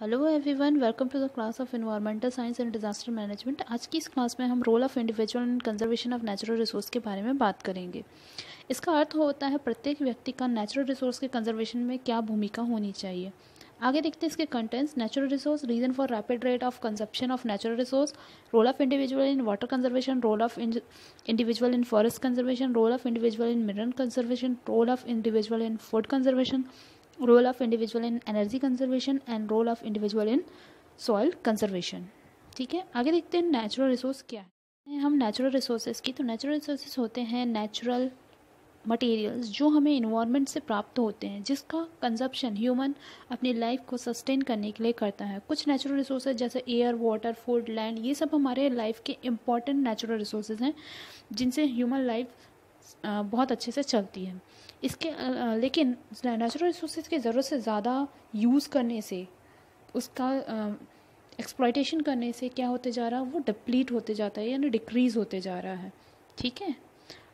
Hello everyone welcome to the class of environmental science and disaster management आज की इस class में हम role of individual in conservation of natural resource के बारे में बात करेंगे। इसका अर्थ होता है प्रत्येक व्यक्ति का नेचुरल रिसोर्स के कंजर्वेशन में क्या भूमिका होनी चाहिए। आगे देखते हैं इसके contents natural resource reason for rapid rate of consumption of natural resource role of individual in water conservation role of individual in forest conservation role of individual in mineral conservation role of individual in food conservation role of individual in energy conservation and role of individual in soil conservation ठीक है? आगे देखते हैं natural resource क्या है। हम natural resources की तो नेचुरल रिसोर्सेज होते हैं नेचुरल मटेरियल्स जो हमें इन्वायरमेंट से प्राप्त होते हैं, जिसका कंजप्शन ह्यूमन अपनी लाइफ को सस्टेन करने के लिए करता है। कुछ नेचुरल रिसोर्सेज जैसे एयर वाटर फ़ूड लैंड ये सब हमारे लाइफ के इंपॉर्टेंट नेचुरल रिसोर्सेज हैं, जिनसे ह्यूमन लाइफ बहुत अच्छे से चलती है। इसके लेकिन नेचुरल रिसोर्सेज के ज़रूरत से ज़्यादा यूज़ करने से, उसका एक्सप्लाइटेशन करने से क्या होते जा रहा है? वो डिप्लीट होते जाता है, यानी डिक्रीज़ होते जा रहा है। ठीक है?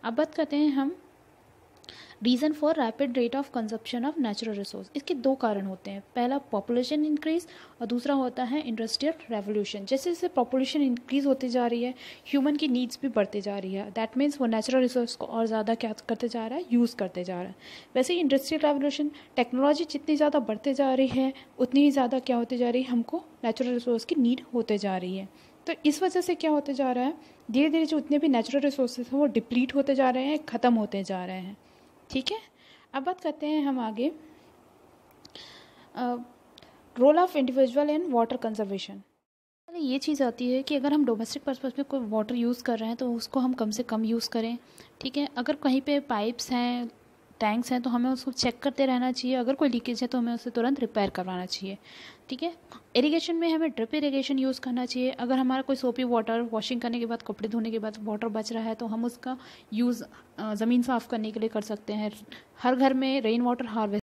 अब बात करते हैं हम reason for rapid rate of consumption of natural resource इसके दो कारण होते हैं। पहला पॉपुलेशन इंक्रीज और दूसरा होता है इंडस्ट्रियल रेवोल्यूशन जैसे जैसे पॉपुलेशन इंक्रीज होती जा रही है ह्यूमन की नीड्स भी बढ़ती जा रही है। दैट मीन्स वो नेचुरल रिसोर्स को और ज़्यादा क्या करते जा रहा है? यूज़ करते जा रहा है। वैसे ही इंडस्ट्रियल रेवोल्यूशन टेक्नोलॉजी जितनी ज़्यादा बढ़ते जा रही है, उतनी ही ज़्यादा क्या होती जा रही है? हमको नेचुरल रिसोर्स की नीड होते जा रही है। तो इस वजह से क्या होते जा रहा है? धीरे धीरे जो उतने भी नेचुरल रिसोर्सेज हैं, वो डिप्लीट होते जा रहे हैं, ख़त्म होते जा रहे हैं। ठीक है? अब बात करते हैं हम आगे। Role of individual in water conservation ये चीज़ आती है कि अगर हम डोमेस्टिक पर्पज़ में कोई वाटर यूज़ कर रहे हैं तो उसको हम कम से कम यूज़ करें, ठीक है? अगर कहीं पे पाइप्स हैं टैंक्स हैं तो हमें उसको चेक करते रहना चाहिए। अगर कोई लीकेज है तो हमें उसे तुरंत रिपेयर करवाना चाहिए। ठीक है? इरिगेशन में हमें ड्रिप इरिगेशन यूज़ करना चाहिए। अगर हमारा कोई सोपी वाटर वॉशिंग करने के बाद, कपड़े धोने के बाद वाटर बच रहा है तो हम उसका यूज़ ज़मीन साफ़ करने के लिए कर सकते हैं। हर घर में रेन वाटर हार्वेस्ट